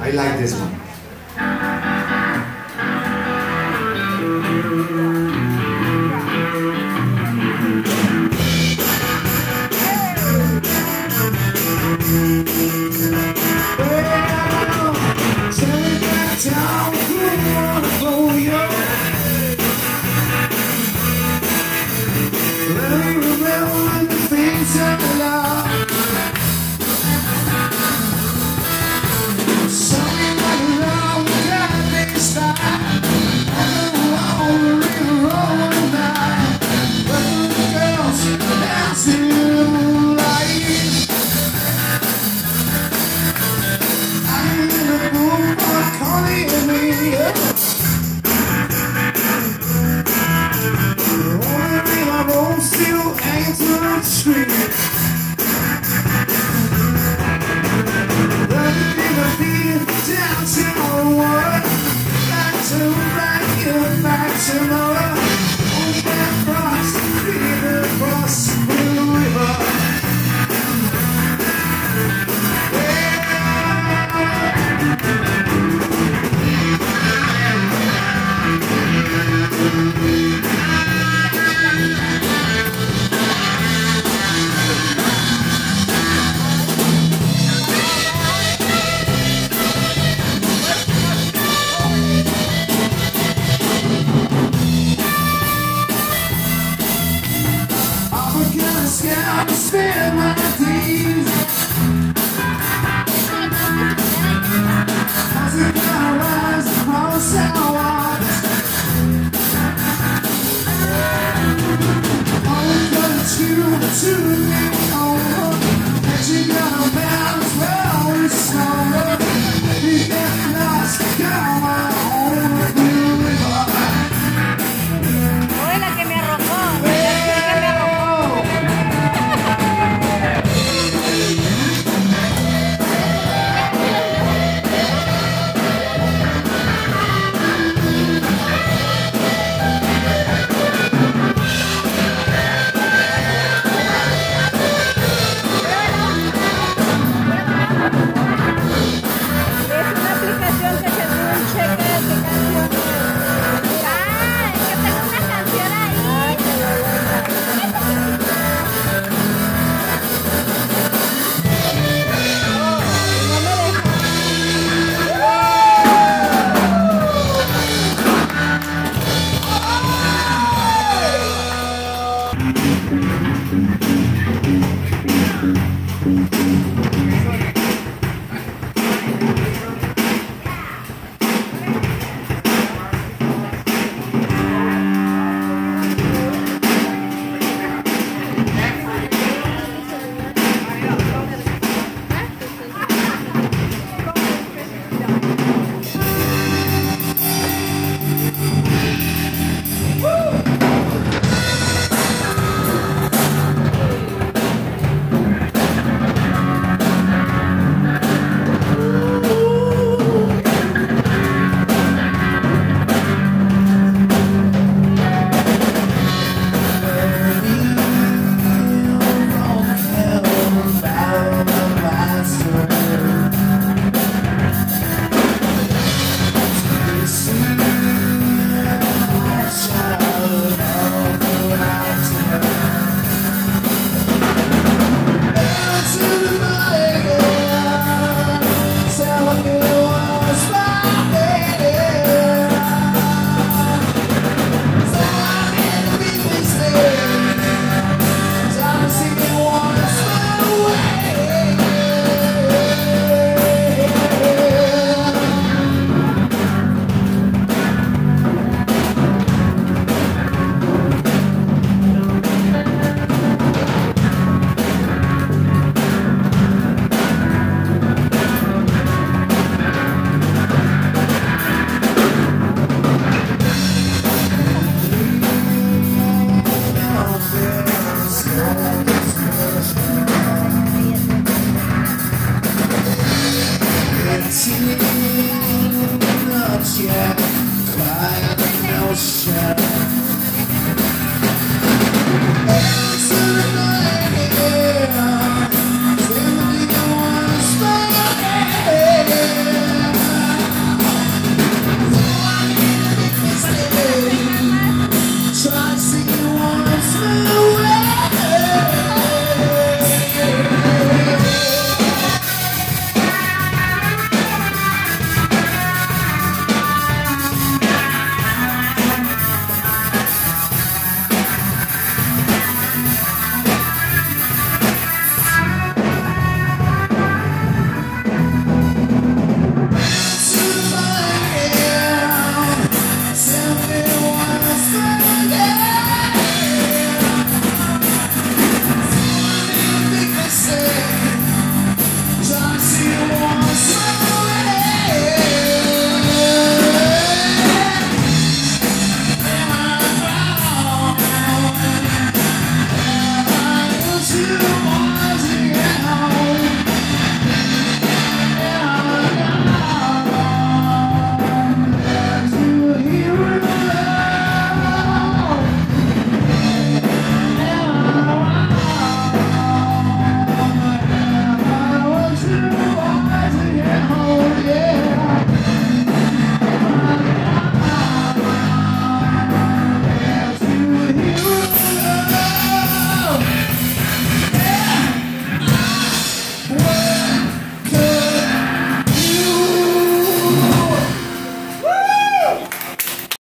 I like this one. Back see